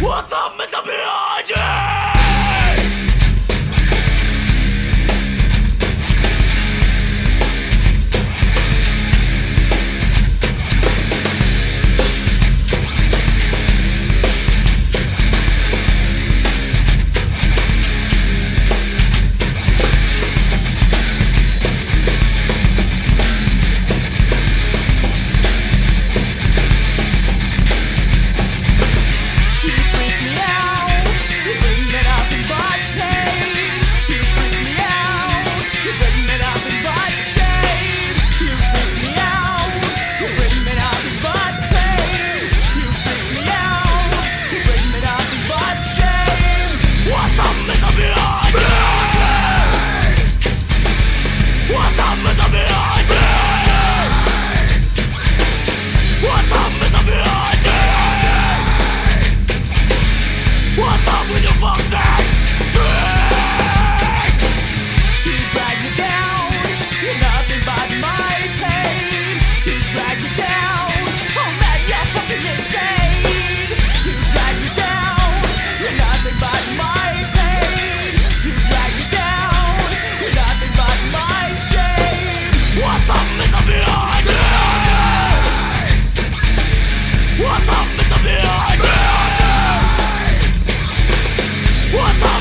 What the?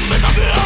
miserable